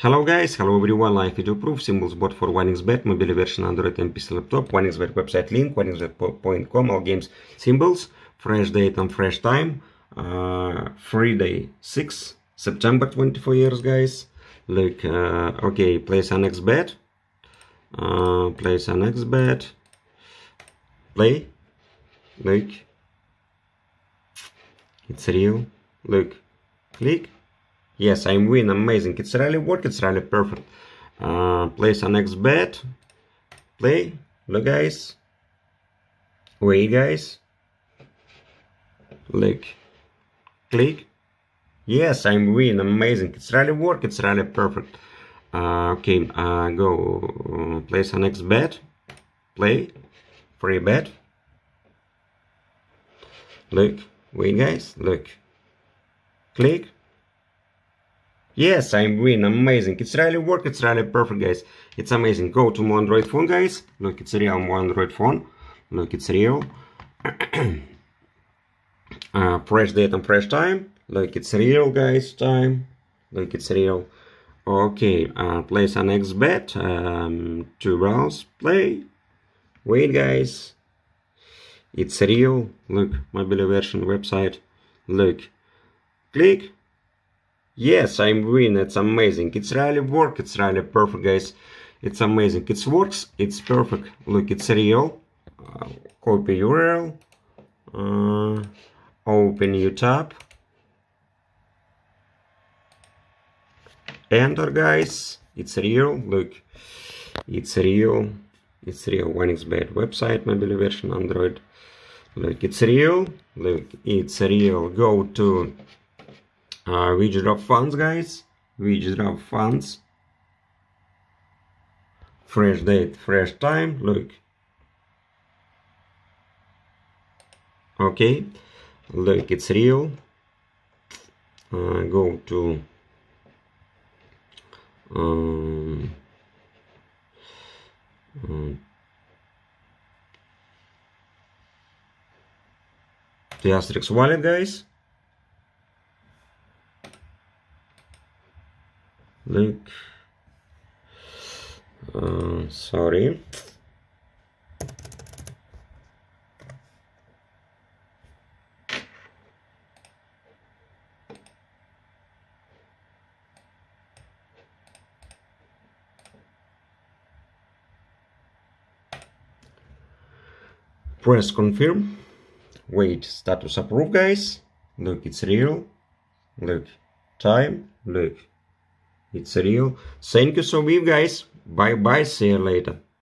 Hello guys, hello everyone, live video proof, thimbles bot for 1xbet, mobile version Android and PC laptop, 1xbet website link, 1xbet.com, all games, thimbles, fresh date and fresh time, uh, free day 6, September 24 years guys, look, uh, okay, place an xbet, uh, place an xbet, play, look, it's real, look, click, Yes, I'm win. Amazing. It's really work. It's really perfect. Uh, place an next bet. Play. Look, guys. Wait, guys. Look. Click. Yes, I'm win. Amazing. It's really work. It's really perfect. Uh, okay. Uh, go. Place an next bet. Play. Free bet. Look. Wait, guys. Look. Click. Yes, I'm win. Amazing. It's really work. It's really perfect, guys. It's amazing. Go to my Android phone, guys. Look, it's real my Android phone. Look, it's real. uh, fresh date and fresh time. Look, it's real, guys. Time. Look, it's real. Okay, uh, place an X bet. Um, to browse. Play. Wait, guys. It's real. Look, mobile version website. Look. Click. Yes, I'm win. It's amazing. It's really work. It's really perfect, guys. It's amazing. It works. It's perfect. Look, it's real. Uh, copy URL. Uh, open new tab. Enter, guys. It's real. Look, it's real. It's real. 1xbet website, mobile version Android. Look, it's real. Look, it's real. Go to uh, drop funds guys. We drop funds. Fresh date fresh time look. Okay look it's real. Uh, go to um, um, the Asterix wallet guys look uh, sorry. Press confirm. Wait status approved guys. Look it's real. Look time. Look it's real. Thank you so much, guys. Bye bye. See you later.